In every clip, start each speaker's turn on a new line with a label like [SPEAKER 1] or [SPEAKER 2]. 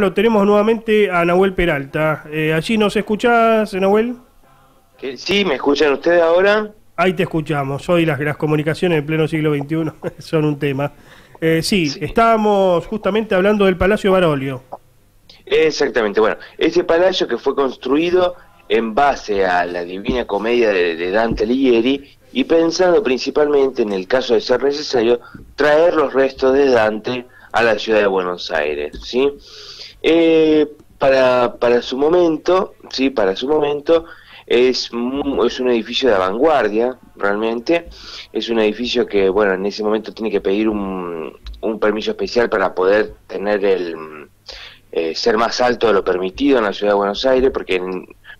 [SPEAKER 1] Lo tenemos nuevamente a Nahuel Peralta. Eh, ¿Allí nos escuchás, Nahuel?
[SPEAKER 2] Sí, ¿me escuchan ustedes ahora?
[SPEAKER 1] Ahí te escuchamos. Hoy las, las comunicaciones en pleno siglo XXI son un tema. Eh, sí, estábamos justamente hablando del Palacio Barolio.
[SPEAKER 2] Exactamente, bueno, ese palacio que fue construido en base a la Divina Comedia de, Dante Alighieri y pensando principalmente en el caso de ser necesario traer los restos de Dante a la ciudad de Buenos Aires, ¿sí? Eh, para, para su momento, sí, para su momento, es, es un edificio de vanguardia, realmente. Es un edificio que, bueno, en ese momento tiene que pedir un, un permiso especial para poder tener el eh, ser más alto de lo permitido en la ciudad de Buenos Aires, porque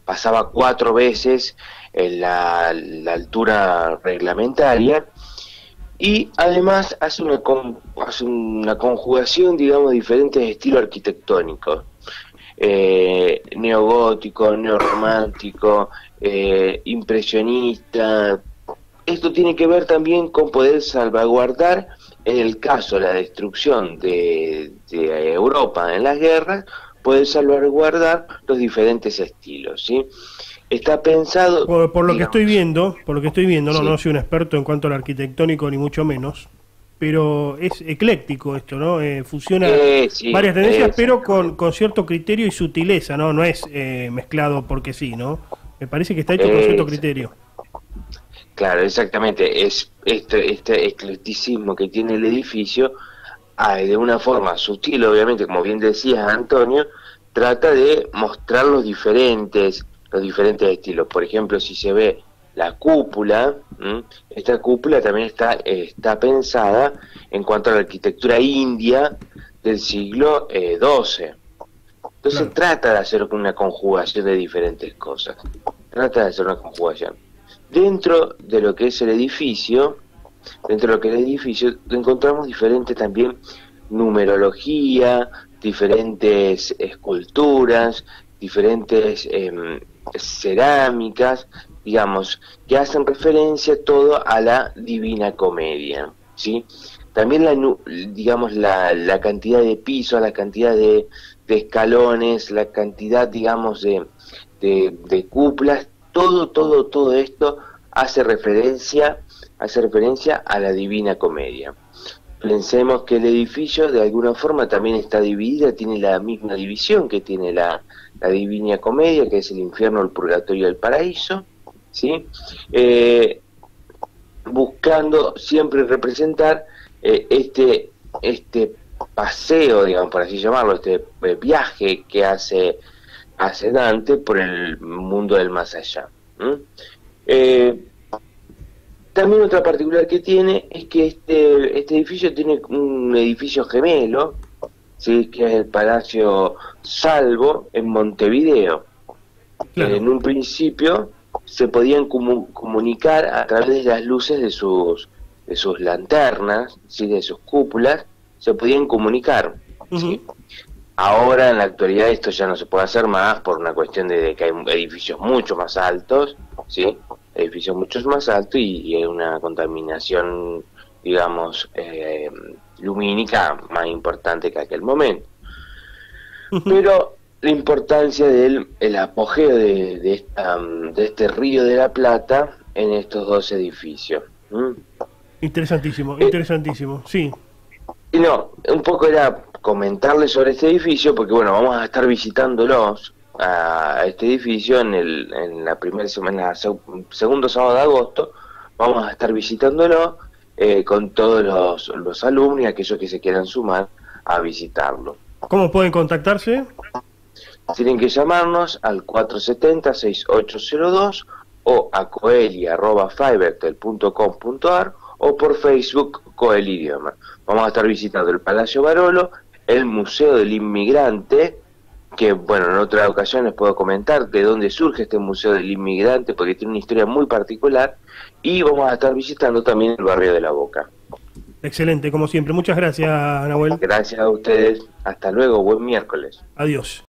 [SPEAKER 2] pasaba cuatro veces en la, altura reglamentaria. Y además hace una, hace una conjugación, digamos, de diferentes estilos arquitectónicos eh, neogótico, neorromántico, eh, impresionista. Esto tiene que ver también con poder salvaguardar, en el caso de la destrucción de, Europa en las guerras, poder salvaguardar los diferentes estilos, ¿sí? Está pensado...
[SPEAKER 1] Por, lo que estoy viendo, por lo que estoy viendo, no, no soy un experto en cuanto al arquitectónico ni mucho menos, pero es ecléctico esto, ¿no? Eh, fusiona varias tendencias, pero con, con, cierto criterio y sutileza, ¿no? No es eh, mezclado porque sí, ¿no? Me parece que está hecho con cierto criterio.
[SPEAKER 2] Claro, exactamente. Es este, este eclecticismo que tiene el edificio, de una forma sutil, obviamente, como bien decías, Antonio, trata de mostrar los diferentes, los diferentes estilos. Por ejemplo, si se ve la cúpula, esta cúpula también está, está pensada en cuanto a la arquitectura india del siglo XII. Eh, Entonces trata de hacer una conjugación de diferentes cosas. Trata de hacer una conjugación. Dentro de lo que es el edificio, dentro de lo que es el edificio, encontramos diferentes también numerología, diferentes esculturas, diferentes em, cerámicas, digamos, que hacen referencia todo a la Divina Comedia, ¿sí? También la, digamos, la, la cantidad de pisos, la cantidad de, escalones, la cantidad, digamos, de, de, de cúpulas, todo, todo, todo esto hace referencia, hace referencia a la Divina Comedia. Pensemos que el edificio de alguna forma también está dividido, tiene la misma división que tiene la, Divina Comedia, que es el infierno, el purgatorio y el paraíso, ¿sí? Eh, buscando siempre representar eh, este, este paseo, digamos, por así llamarlo, este eh, viaje que hace, hace Dante por el mundo del más allá. También otra particular que tiene es que este, este edificio tiene un edificio gemelo, ¿sí? que es el Palacio Salvo en Montevideo. En un principio se podían comunicar a través de las luces de sus, de sus lanternas, ¿sí? de sus cúpulas, se podían comunicar. Ahora, en la actualidad, esto ya no se puede hacer más por una cuestión de, que hay edificios mucho más altos, ¿sí? Edificios mucho más altos y, hay una contaminación, digamos, eh, lumínica más importante que aquel momento. Pero la importancia del el apogeo de, de, de, este río de la Plata en estos dos edificios.
[SPEAKER 1] Interesantísimo, eh, interesantísimo, sí.
[SPEAKER 2] Y no, un poco era comentarles sobre este edificio, porque bueno, vamos a estar visitándolos a este edificio en, el, en la primera semana, segundo sábado de agosto, vamos a estar visitándolo eh, con todos los, los alumnos y aquellos que se quieran sumar a visitarlo.
[SPEAKER 1] ¿Cómo pueden contactarse?
[SPEAKER 2] Tienen que llamarnos al 470-6802 o a coeli.fivertel.com.ar o por Facebook Coelidioma. Vamos a estar visitando el Palacio Barolo, el Museo del Inmigrante, que bueno, en otra ocasión les puedo comentar de dónde surge este Museo del Inmigrante, porque tiene una historia muy particular, y vamos a estar visitando también el barrio de La Boca.
[SPEAKER 1] Excelente, como siempre. Muchas gracias, Nahuel.
[SPEAKER 2] Gracias a ustedes. Hasta luego. Buen miércoles.
[SPEAKER 1] Adiós.